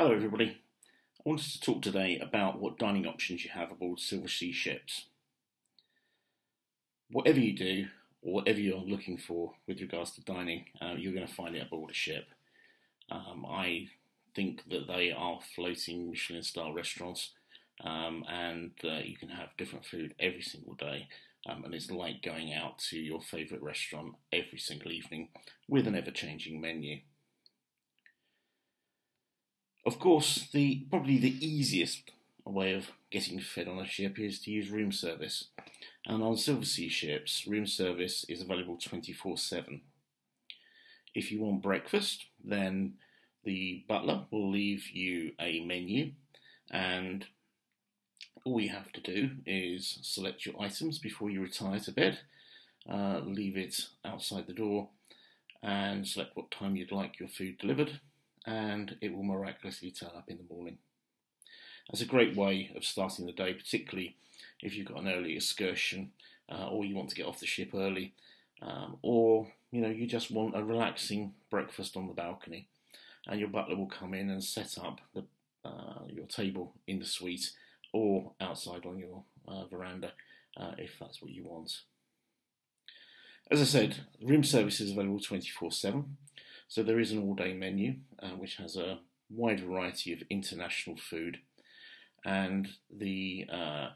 Hello everybody. I wanted to talk today about what dining options you have aboard Silversea ships. Whatever you do, or whatever you're looking for with regards to dining, uh, you're going to find it aboard a ship. Um, I think that they are floating Michelin style restaurants um, and uh, you can have different food every single day. Um, and it's like going out to your favourite restaurant every single evening with an ever changing menu. Of course, the probably the easiest way of getting fed on a ship is to use room service. And on Silversea ships, room service is available 24 7. If you want breakfast, then the butler will leave you a menu, and all you have to do is select your items before you retire to bed, uh, leave it outside the door, and select what time you'd like your food delivered and it will miraculously turn up in the morning. That's a great way of starting the day, particularly if you've got an early excursion uh, or you want to get off the ship early, um, or you know you just want a relaxing breakfast on the balcony, and your butler will come in and set up the, uh, your table in the suite or outside on your uh, veranda uh, if that's what you want. As I said, room service is available 24 7. So there is an all-day menu uh, which has a wide variety of international food, and the uh,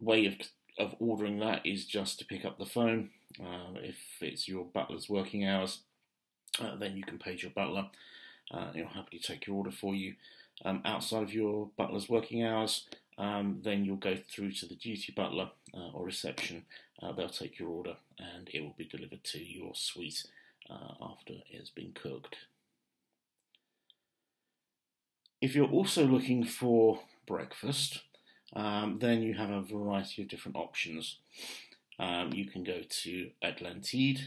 way of of ordering that is just to pick up the phone. Uh, if it's your butler's working hours, uh, then you can page your butler. Uh, he'll happily take your order for you. Um, outside of your butler's working hours, um, then you'll go through to the duty butler uh, or reception. they'll take your order and it will be delivered to your suite uh, after it has been cooked. If you're also looking for breakfast, um, then you have a variety of different options. Um, you can go to Atlantide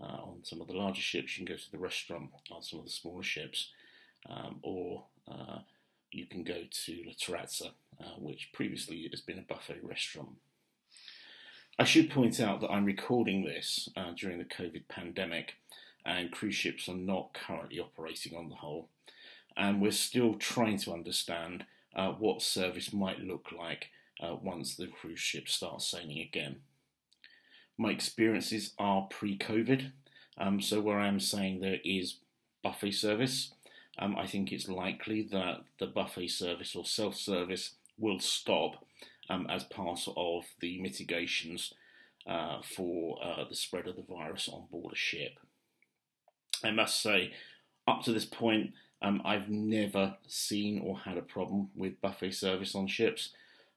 uh, on some of the larger ships, you can go to the restaurant on some of the smaller ships, um, or uh, you can go to La Terrazza, uh, which previously has been a buffet restaurant. I should point out that I'm recording this uh, during the COVID pandemic, and cruise ships are not currently operating on the whole. And we're still trying to understand uh, what service might look like uh, once the cruise ship starts sailing again. My experiences are pre COVID, um, so where I'm saying there is buffet service, um, I think it's likely that the buffet service or self service will stop um, as part of the mitigations uh, for uh, the spread of the virus on board a ship. I must say, up to this point, um, I've never seen or had a problem with buffet service on ships.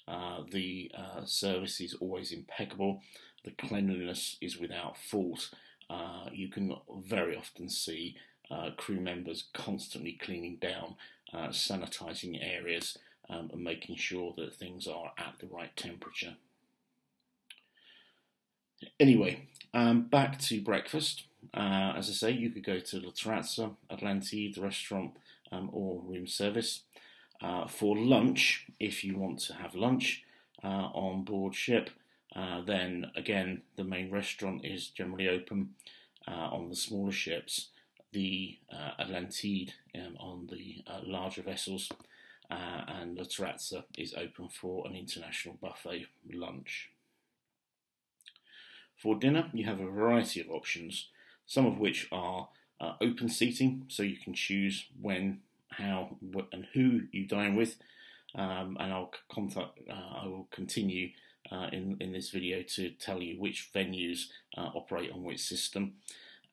Uh, the uh, service is always impeccable. The cleanliness is without fault. Uh, you can very often see uh, crew members constantly cleaning down, sanitizing areas, um, and making sure that things are at the right temperature. Anyway, um, back to breakfast. Uh, as I say, you could go to La Terrazza, Atlantide, restaurant, um, or room service. Uh, for lunch, if you want to have lunch uh, on board ship, uh, then again, the main restaurant is generally open uh, on the smaller ships. The uh, Atlantide um, on the larger vessels uh, and La Terrazza is open for an international buffet lunch. For dinner, you have a variety of options, some of which are uh, open seating, so you can choose when, how, what, and who you dine with. Um, and I'll contact, uh, I will continue uh, in in this video to tell you which venues uh, operate on which system.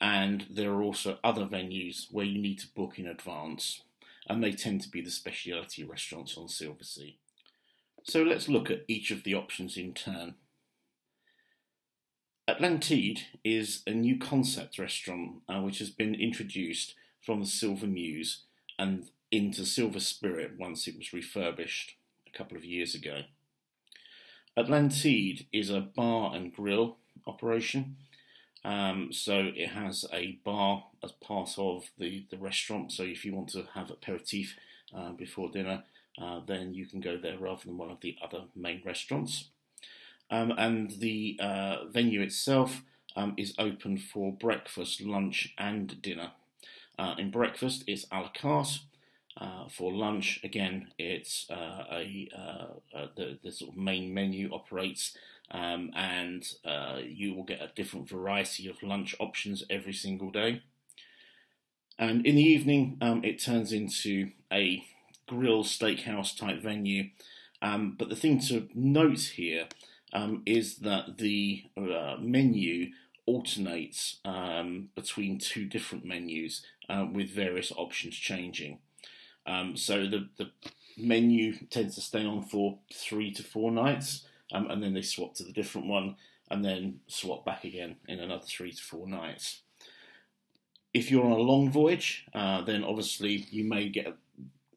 And there are also other venues where you need to book in advance and they tend to be the specialty restaurants on Silversea. So let's look at each of the options in turn. Atlantide is a new concept restaurant uh, which has been introduced from the Silver Muse and into Silver Spirit once it was refurbished a couple of years ago. Atlantide is a bar and grill operation um, so it has a bar as part of the, the restaurant. So if you want to have aperitif uh, before dinner, uh, then you can go there rather than one of the other main restaurants. Um, and the uh, venue itself um, is open for breakfast, lunch, and dinner. Uh, in breakfast, it's a la carte. Uh, for lunch, again, it's uh, a the, the sort of main menu operates, um, and you will get a different variety of lunch options every single day. And in the evening, um, it turns into a grill steakhouse type venue. Um, but the thing to note here um, is that the uh, menu alternates um, between two different menus uh, with various options changing. Um, so the, the menu tends to stay on for three to four nights, um, and then they swap to the different one, and then swap back again in another three to four nights. If you're on a long voyage, uh, then obviously you may get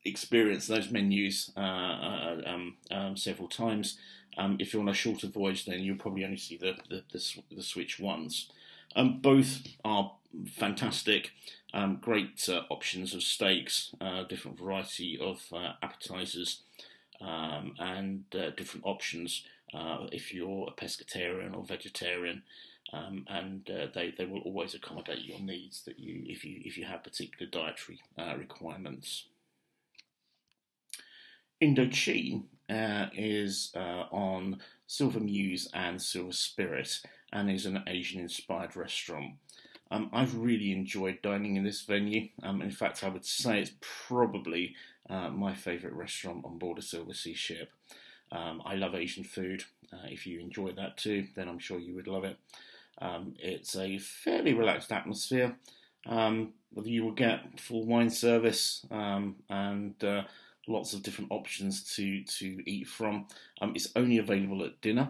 experience those menus uh, uh, um, um, several times. Um, if you're on a shorter voyage, then you'll probably only see the the, the, the Switch once. Um, both are fantastic, um, great uh, options of steaks, uh, different variety of uh, appetizers, um, and uh, different options if you're a pescatarian or vegetarian. Um, and uh, they, they will always accommodate your needs that you if you if you have particular dietary uh, requirements. Indochine uh, is uh, on Silver Muse and Silver Spirit and is an Asian inspired restaurant. Um, I've really enjoyed dining in this venue. Um, in fact, I would say it's probably uh, my favourite restaurant on board a Silversea ship. Um, I love Asian food. Uh, if you enjoy that too, then I'm sure you would love it. Um, it's a fairly relaxed atmosphere. Um, you will get full wine service um, and uh, lots of different options to to eat from. Um, it's only available at dinner,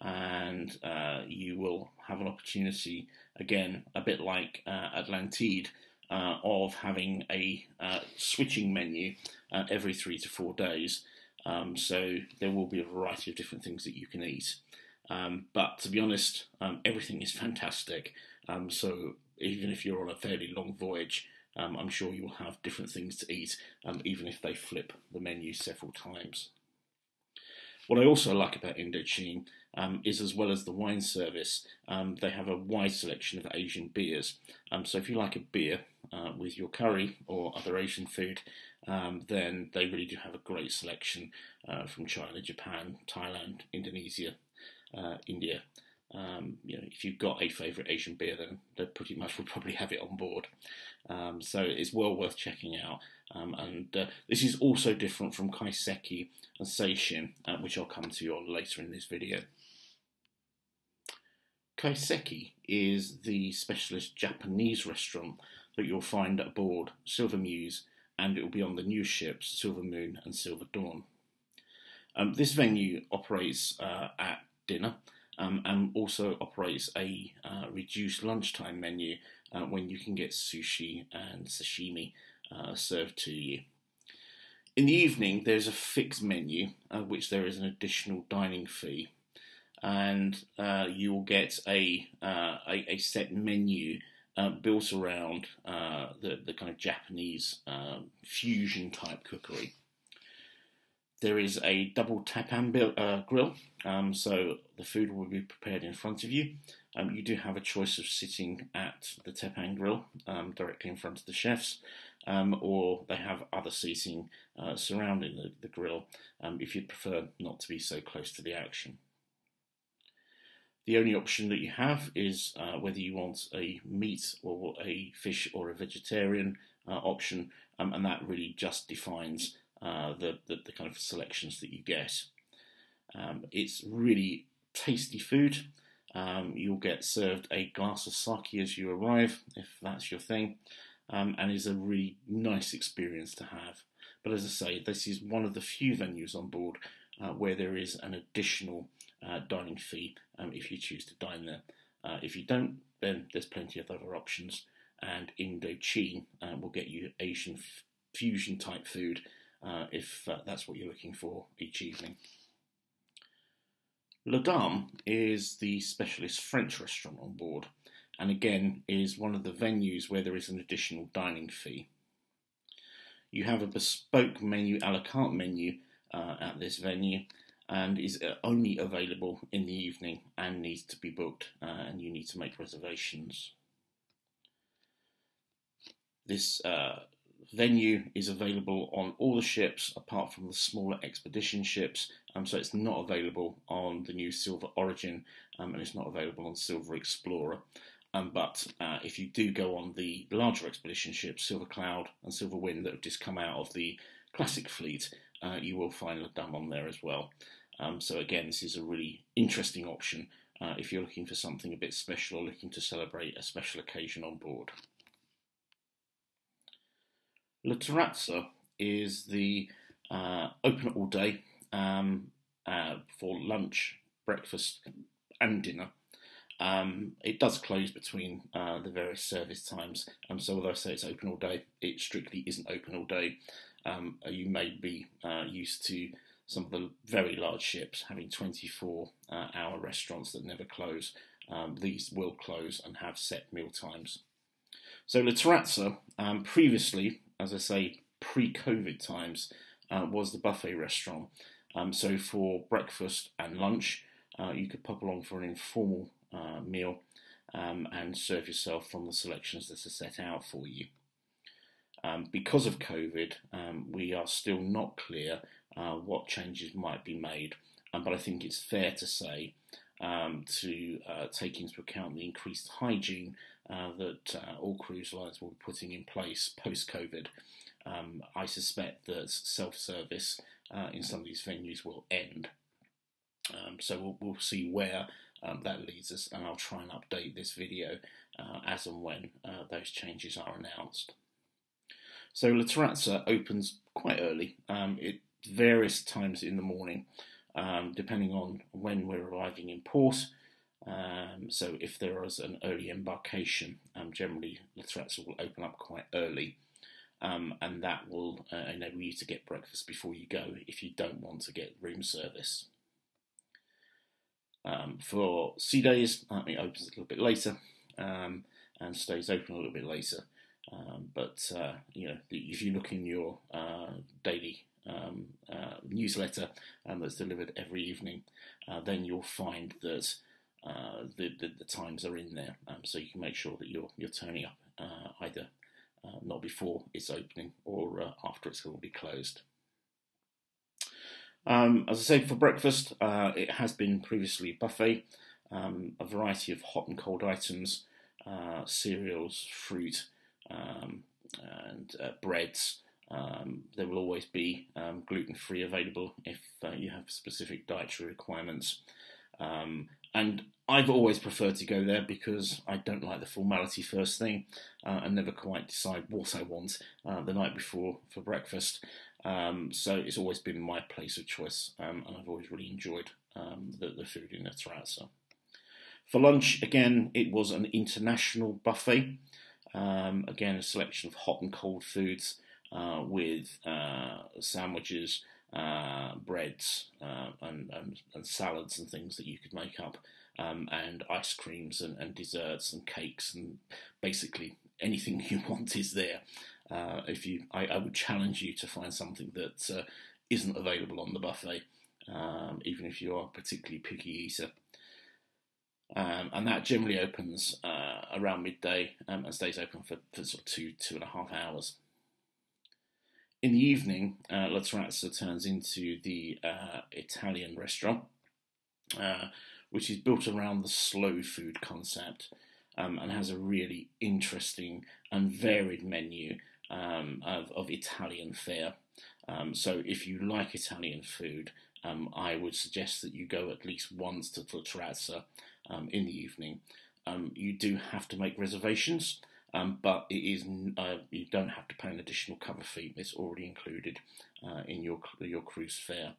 and uh, you will have an opportunity again, a bit like uh, Atlantide, uh, of having a uh, switching menu uh, every three to four days. Um, so there will be a variety of different things that you can eat. Um, but to be honest, um, everything is fantastic. Um, so even if you're on a fairly long voyage, um, I'm sure you will have different things to eat, um, even if they flip the menu several times. What I also like about Indochine um, is, as well as the wine service, um, they have a wide selection of Asian beers. Um, so if you like a beer uh, with your curry or other Asian food, um, then they really do have a great selection uh, from China, Japan, Thailand, Indonesia, uh, India, um, you know, if you've got a favourite Asian beer, then they pretty much will probably have it on board. Um, so it's well worth checking out. Um, and uh, this is also different from Kaiseki and Seishin, uh, which I'll come to you on later in this video. Kaiseki is the specialist Japanese restaurant that you'll find aboard Silver Muse, and it will be on the new ships Silver Moon and Silver Dawn. Um, this venue operates uh, at dinner um, and also operates a uh, reduced lunchtime menu uh, when you can get sushi and sashimi uh, served to you. In the evening, there's a fixed menu, uh, which there is an additional dining fee, and uh, you will get a, a, a set menu built around the the kind of Japanese fusion type cookery. There is a double teppan uh, grill, um, so the food will be prepared in front of you. Um, you do have a choice of sitting at the teppan grill um, directly in front of the chefs, um, or they have other seating uh, surrounding the, the grill um, if you'd prefer not to be so close to the action. The only option that you have is uh, whether you want a meat or a fish or a vegetarian uh, option, um, and that really just defines uh, the, the, the kind of selections that you get. Um, it's really tasty food. Um, you'll get served a glass of sake as you arrive, if that's your thing, um, and is a really nice experience to have. But as I say, this is one of the few venues on board uh, where there is an additional uh, dining fee um, if you choose to dine there. Uh, if you don't, then there's plenty of other options, and Indochine uh, will get you Asian fusion type food uh, if uh, that's what you're looking for each evening. La Dame is the specialist French restaurant on board, and again is one of the venues where there is an additional dining fee. You have a bespoke menu, a la carte menu uh, at this venue, and is uh, only available in the evening and needs to be booked, uh, and you need to make reservations. This uh, venue is available on all the ships apart from the smaller expedition ships, um, so it's not available on the new Silver Origin um, and it's not available on Silver Explorer. Um, but uh, if you do go on the larger expedition ships, Silver Cloud and Silver Wind, that have just come out of the classic fleet, uh, you will find La Dame on there as well. Um, so again, this is a really interesting option uh, if you're looking for something a bit special or looking to celebrate a special occasion on board. La Terrazza is the uh, open all day um, uh, for lunch, breakfast, and dinner. Um, it does close between uh, the various service times, um, so although I say it's open all day, it strictly isn't open all day. Um, you may be uh, used to some of the very large ships having 24 uh, hour restaurants that never close. Um, these will close and have set meal times. So La Terrazza, um, previously, as I say, pre-COVID times, uh, was the buffet restaurant. Um, so for breakfast and lunch, uh, you could pop along for an informal uh, meal um, and serve yourself from the selections that are set out for you. Um, because of COVID, um, we are still not clear uh, what changes might be made, um, but I think it's fair to say um, to uh, take into account the increased hygiene uh, that uh, all cruise lines will be putting in place post COVID. Um, I suspect that self service uh, in some of these venues will end. Um, so we'll, we'll, see where that leads us, and I'll try and update this video uh, as and when those changes are announced. So La Terrazza opens quite early. Um, it various times in the morning, um, depending on when we're arriving in port. Um, so if there is an early embarkation, um, generally La Terrazza will open up quite early. Um, and that will uh, enable you to get breakfast before you go if you don't want to get room service. Um, for sea days, uh, it opens a little bit later and stays open a little bit later. Um, but uh, you know, if you look in your uh, daily um, uh, newsletter um, that's delivered every evening, uh, then you'll find that uh, the, the, the times are in there, um, so you can make sure that you're you're turning up uh, either not before it's opening or after it's be closed. Um, as I say, for breakfast, it has been previously buffet, um, a variety of hot and cold items, cereals, fruit, um, and uh, breads. Um, there will always be um, gluten free available if uh, you have specific dietary requirements. Um, and I've always preferred to go there because I don't like the formality first thing uh, and never quite decide what I want uh, the night before for breakfast. Um, so it's always been my place of choice, um, and I've always really enjoyed the, the, food in the Terrazza. For lunch, again, it was an international buffet. Um, again, a selection of hot and cold foods uh, with uh, sandwiches, uh, breads, uh, and, and, and, salads and things that you could make up, um, and ice creams and, and, desserts and cakes and basically anything you want is there. Uh, if you, I, I, would challenge you to find something that uh, not available on the buffet, um, even if you are a particularly picky eater. Um, and that generally opens uh, around midday um, and stays open for, for, sort of two two and a half hours. In the evening, uh, La Terrazza turns into the uh, Italian restaurant, uh, which is built around the slow food concept um, and has a really interesting and varied menu um, of, of, Italian fare. Um, so, if you like Italian food, um, I would suggest that you go at least once to La Terrazza um, in the evening. Um, you do have to make reservations, um, but it is uh, you don't have to pay an additional cover fee. It's already included uh, in your your cruise fare.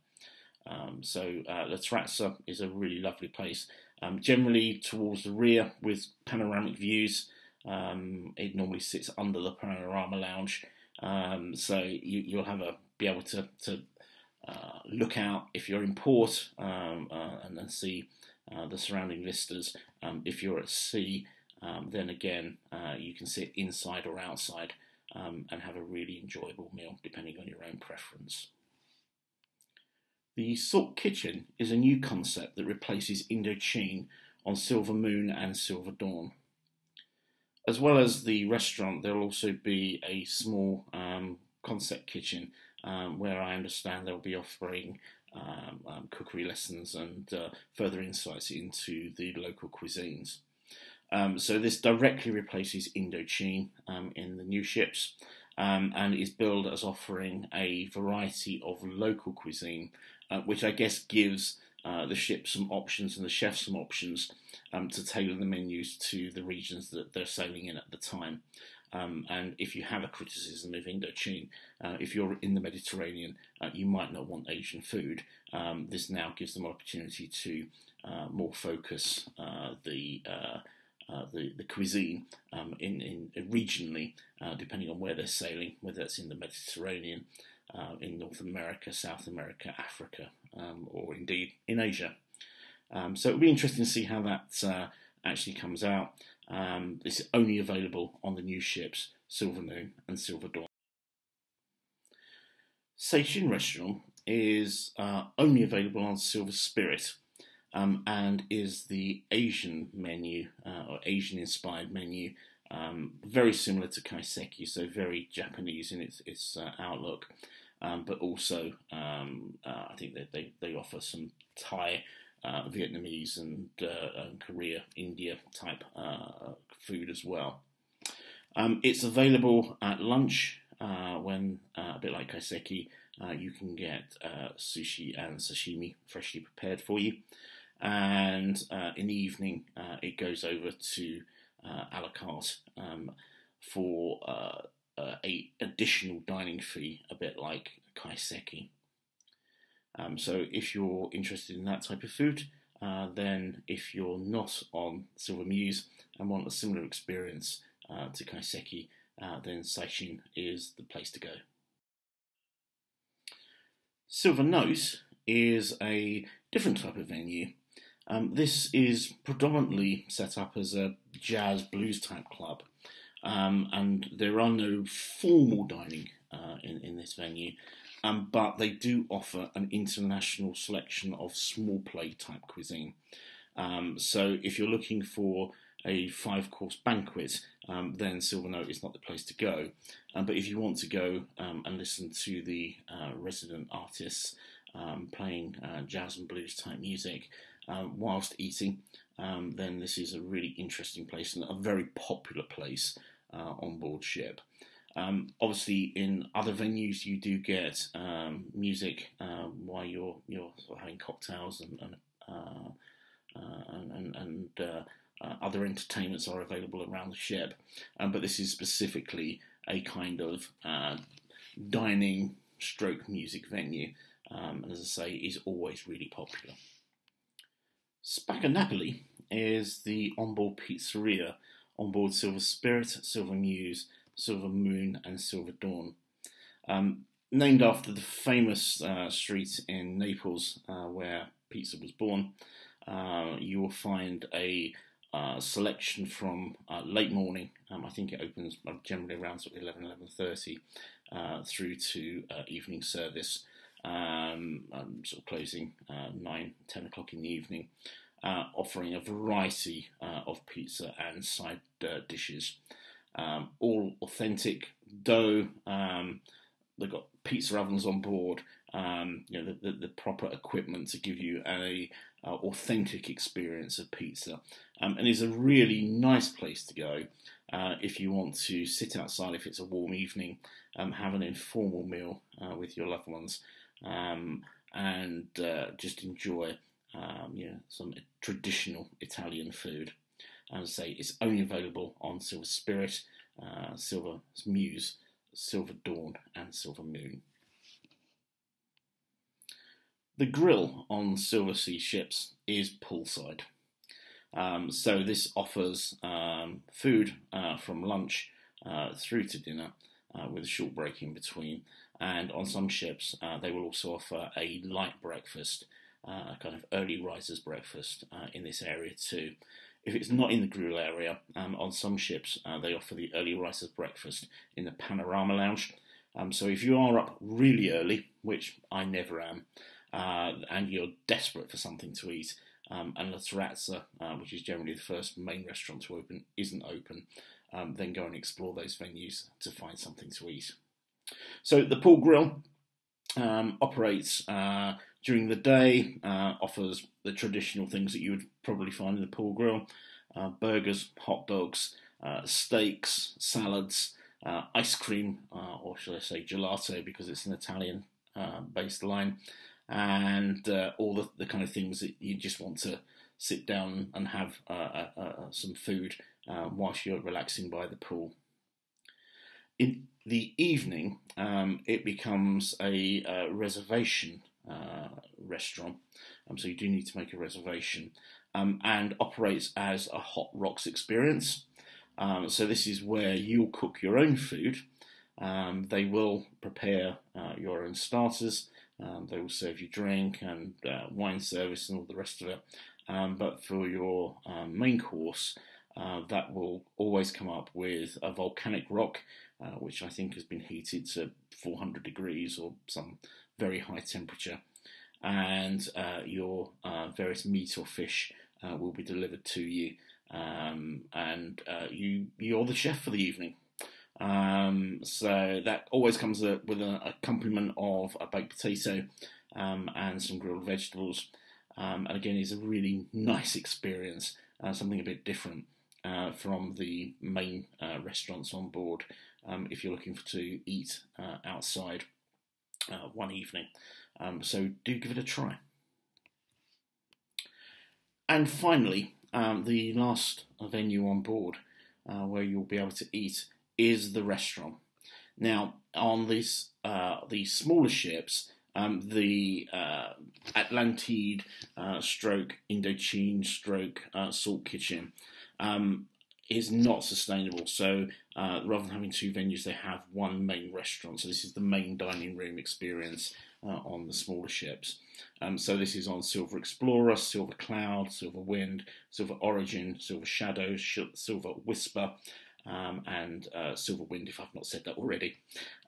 Um, so uh, La Terrazza is a really lovely place. Um, generally towards the rear with panoramic views. Um, it normally sits under the panorama lounge, so you, will have a be able to to uh, look out if you're in port um, uh, and then see uh, the surrounding vistas. Um, if you're at sea, um, then again, uh, you can sit inside or outside um, and have a really enjoyable meal, depending on your own preference. The Salt Kitchen is a new concept that replaces Indochine on Silver Moon and Silver Dawn. As well as the restaurant, there will also be a small um, concept kitchen um, where I understand they'll be offering um, um, cookery lessons and uh, further insights into the local cuisines. Um, so this directly replaces Indochine um, in the new ships um, and is billed as offering a variety of local cuisine, uh, which I guess gives uh, the ship some options and the chef some options um, to tailor the menus to the regions that they're sailing in at the time. Um, and if you have a criticism of Indochine, uh, if you're in the Mediterranean, uh, you might not want Asian food. Um, this now gives them opportunity to uh, more focus uh, the uh, the, the cuisine um, in, in regionally, depending on where they're sailing, whether it's in the Mediterranean, in North America, South America, Africa, um, or indeed in Asia. Um, so it'll be interesting to see how that actually comes out. Um, this is only available on the new ships Silver Moon and Silver Dawn. Seishin Restaurant is uh, only available on Silver Spirit um, and is the Asian menu uh, or Asian inspired menu. Um, very similar to kaiseki, so very Japanese in its its uh, outlook, um, but also um, uh, I think that they, they offer some Thai, uh, Vietnamese, and, uh, and, Korea, India type uh, food as well. Um, it's available at lunch when a bit like kaiseki, you can get sushi and sashimi freshly prepared for you and uh, in the evening uh, it goes over to uh, a la carte um, for uh, uh, a additional dining fee, a bit like kaiseki. Um, so if you're interested in that type of food, uh, then if you're not on Silver Muse and want a similar experience to kaiseki, then Seishin is the place to go. Silver Note is a different type of venue. Um, this is predominantly set up as a jazz blues type club, um, and there are no formal dining uh, in, in this venue, um, but they do offer an international selection of small plate type cuisine. Um, so if you're looking for a five course banquet, um, then Silver Note is not the place to go. Um, but if you want to go um, and listen to the uh, resident artists um, playing uh, jazz and blues type music, um, whilst eating, um, then this is a really interesting place and a very popular place uh, on board ship. Um, obviously, in other venues, you do get um, music uh, while you're you're sort of having cocktails and and uh, uh and, and uh, uh, other entertainments are available around the ship. Um, but this is specifically a kind of dining stroke music venue, um, and as I say, is always really popular. Spacca Napoli is the onboard pizzeria onboard Silver Spirit, Silver Muse, Silver Moon, and Silver Dawn. Um, named after the famous uh, street in Naples uh, where pizza was born, uh, you will find a uh, selection from uh, late morning. Um, I think it opens generally around sort of 11, 11.30 uh, through to evening service um, um, sort of closing uh, 9, 10 o'clock in the evening, uh, offering a variety uh, of pizza and side uh, dishes. Um, all authentic dough. Um, they've got pizza ovens on board. Um, you know the, the, the, proper equipment to give you a, a authentic experience of pizza, um, and it's a really nice place to go uh, if you want to sit outside if it's a warm evening, um, have an informal meal uh, with your loved ones, um, and uh, just enjoy you some traditional Italian food. As I say, it's only available on Silver Spirit, uh, Silver Muse, Silver Dawn, and Silver Moon. The grill on Silversea ships is poolside. Um, so this offers um, food uh, from lunch uh, through to dinner uh, with a short break in between and on some ships uh, they will also offer a light breakfast, uh, a kind of early risers breakfast uh, in this area too. If it's not in the grill area, um, on some ships uh, they offer the early risers breakfast in the panorama lounge. Um, so if you are up really early, which I never am, uh, and you're desperate for something to eat, um, and La Terrazza, uh, which is generally the first main restaurant to open, isn't open, um, then go and explore those venues to find something to eat. So the Pool Grill um, operates uh, during the day, uh, offers the traditional things that you would probably find in the Pool Grill uh, burgers, hot dogs, uh, steaks, salads, uh, ice cream, uh, or should I say gelato because it's an Italian based line, and all the, the kind of things that you just want to sit down and have some food whilst you're relaxing by the pool. In the evening, um, it becomes a uh, reservation uh, restaurant, um, so you do need to make a reservation, um, and operates as a hot rocks experience. Um, so this is where you'll cook your own food. Um, they will prepare uh, your own starters. Um, they will serve you drink and uh, wine service and all the rest of it. but for your main course, uh, that will always come up with a volcanic rock, uh, which I think has been heated to 400 degrees or some very high temperature. And uh, your uh, various meat or fish uh, will be delivered to you, um, and uh, you you're the chef for the evening. Um, so that always comes with an accompaniment of a baked potato um, and some grilled vegetables. Um, and again, it's a really nice experience, something a bit different uh, from the main uh, restaurants on board um, if you're looking to eat uh, outside uh, one evening. Um, so do give it a try. And finally, um, the last venue on board uh, where you'll be able to eat is the restaurant. Now, on these uh, these smaller ships, um, the uh, Atlantide uh, stroke Indochine stroke uh, Salt Kitchen um, is not sustainable. So uh, rather than having two venues, they have one main restaurant. So this is the main dining room experience uh, on the smaller ships. Um, so this is on Silver Explorer, Silver Cloud, Silver Wind, Silver Origin, Silver Shadow, Silver Whisper. Um, and uh, Silver Wind, if I've not said that already.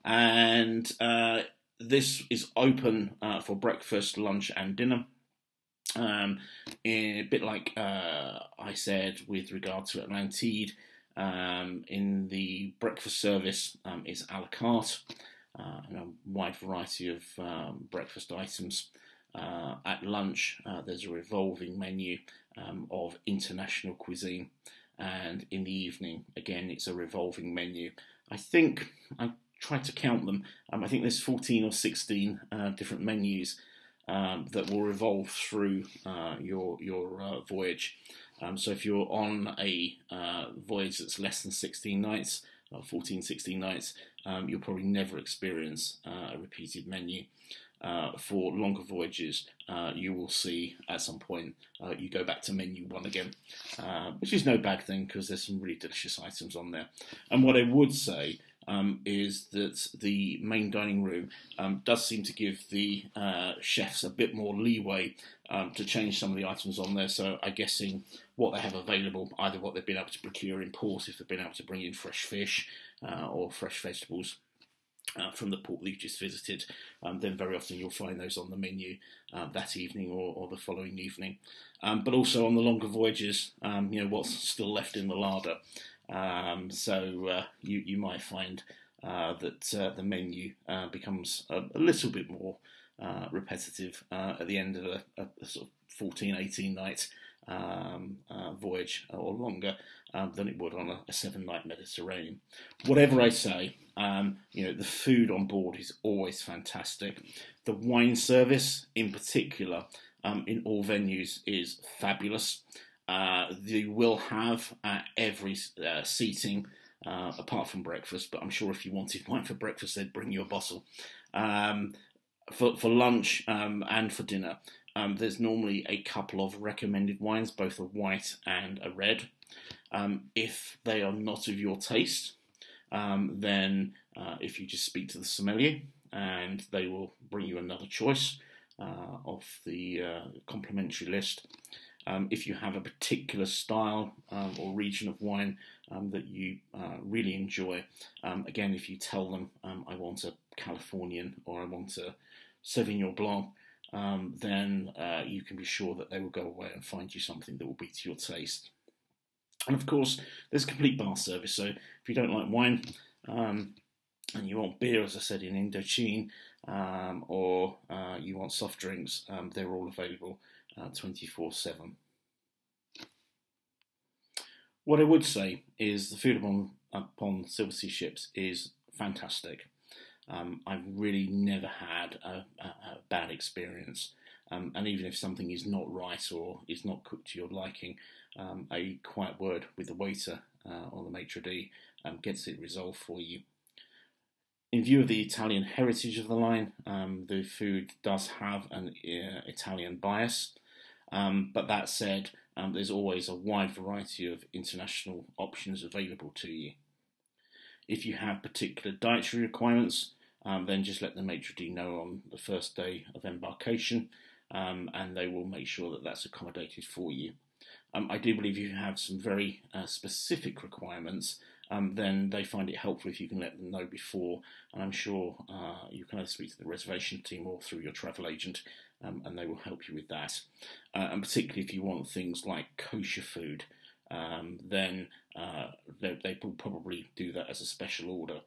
And uh, this is open uh, for breakfast, lunch, and dinner. Um, a bit like uh, I said with regard to Atlantide, um, in the breakfast service um, it's a la carte uh, and a wide variety of um, breakfast items. Uh, at lunch, uh, there's a revolving menu um, of international cuisine, and in the evening, again, it's a revolving menu. I think I tried to count them. Um, I think there's 14 or 16 uh, different menus um, that will revolve through uh, your your uh, voyage. Um, so if you're on a uh, voyage that's less than 16 nights, uh, 14, 16 nights, um, you'll probably never experience uh, a repeated menu. Uh, for longer voyages, you will see at some point you go back to menu one again, which is no bad thing because there's some really delicious items on there. And what I would say um, is that the main dining room um, does seem to give the uh, chefs a bit more leeway um, to change some of the items on there. So I'm guessing what they have available, either what they've been able to procure in port, if they've been able to bring in fresh fish uh, or fresh vegetables. Uh, from the port that you've just visited, um, then very often you'll find those on the menu uh, that evening or, or, the following evening. Um, but also on the longer voyages, um, you know what's still left in the larder. Um, so uh, you you might find uh, that uh, the menu uh, becomes a, a, little bit more repetitive at the end of a, a, sort of 14, 18 night um, voyage or longer um, than it would on a, seven night Mediterranean. Whatever I say, um, you know the food on board is always fantastic. The wine service, in particular, um, in all venues, is fabulous. Uh, they will have at every uh, seating, uh, apart from breakfast. But I'm sure if you wanted wine for breakfast, they'd bring you a bottle. Um, for for lunch um, and for dinner, um, there's normally a couple of recommended wines, both a white and a red. Um, if they are not of your taste, um, then uh, if you just speak to the sommelier, and they will bring you another choice uh, of the uh, complimentary list. Um, if you have a particular style um, or region of wine um, that you uh, really enjoy, again, if you tell them I want a Californian or I want a Sauvignon Blanc, um, then uh, you can be sure that they will go away and find you something that will be to your taste. And of course, there's complete bar service. So if you don't like wine um, and you want beer, as I said in Indochine, um, or uh, you want soft drinks, um, they're all available uh, 24 7. What I would say is the food upon, upon Silversea ships is fantastic. Um, I've really never had a, a, a bad experience. Um, and even if something is not right or is not cooked to your liking, um, a quiet word with the waiter uh, or the maitre d' um, gets it resolved for you. In view of the Italian heritage of the line, um, the food does have an uh, Italian bias. Um, but that said, there's always a wide variety of international options available to you. If you have particular dietary requirements, um, then just let the maitre d' know on the first day of embarkation, um, and they will make sure that that's accommodated for you. Um, I do believe you have some very uh, specific requirements, um, then they find it helpful if you can let them know before. And I'm sure uh, you can either speak to the reservation team or through your travel agent, um, and they will help you with that. Uh, and particularly if you want things like kosher food, um, then uh, they, will probably do that as a special order.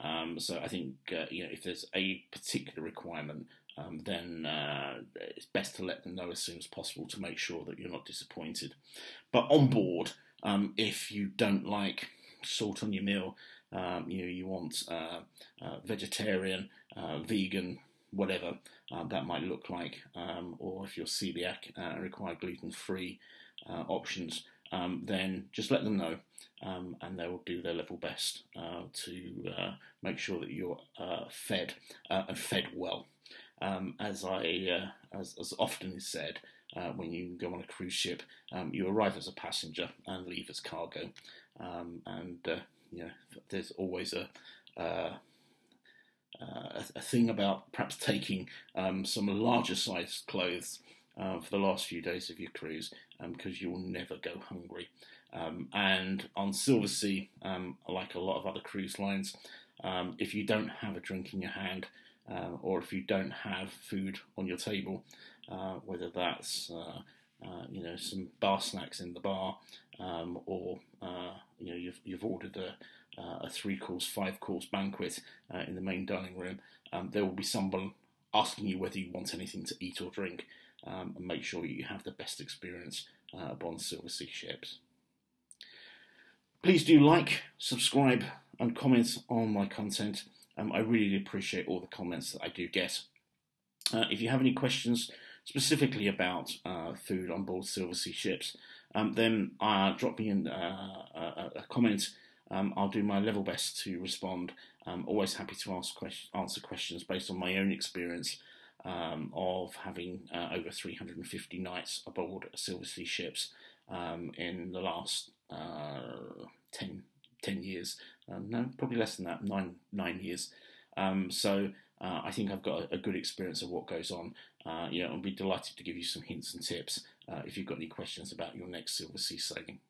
Um, so I think uh, you know if there's a particular requirement, um, then uh, it's best to let them know as soon as possible to make sure that you're not disappointed. But on board, um, if you don't like salt on your meal, um, you know you want uh, uh, vegetarian, uh, vegan, whatever that might look like, um, or if you're celiac and require gluten-free options, um, then just let them know. Um, and they will do their level best uh, to uh, make sure that you're uh, fed and fed well. Um, as I, as, as often is said, uh, when you go on a cruise ship. Um, you arrive as a passenger and leave as cargo, um, and uh, you know there's always a, uh, a, a thing about perhaps taking um, some larger sized clothes uh, for the last few days of your cruise because um, you'll never go hungry. Um, and on Silversea, um, like a lot of other cruise lines, if you don't have a drink in your hand, uh, or if you don't have food on your table, uh, whether that's uh, uh, you know some bar snacks in the bar, um, or you know you've, you've ordered a, a three course, five course banquet in the main dining room. Um, there will be someone asking you whether you want anything to eat or drink, um, and make sure you have the best experience uh, upon Silversea ships. Please do like, subscribe, and comment on my content. Um, I really appreciate all the comments that I do get. Uh, if you have any questions specifically about uh, food on board Silversea ships, um, then uh, drop me in uh, a, a, comment. Um, I'll do my level best to respond. I'm always happy to ask answer questions based on my own experience um, of having uh, over 350 nights aboard Silversea ships um, in the last uh, 10 10 years. Um, no, probably less than that, nine nine years. Um, so uh, I think I've got a, a, good experience of what goes on. Uh, yeah, I'll be delighted to give you some hints and tips uh, if you've got any questions about your next Silversea sailing.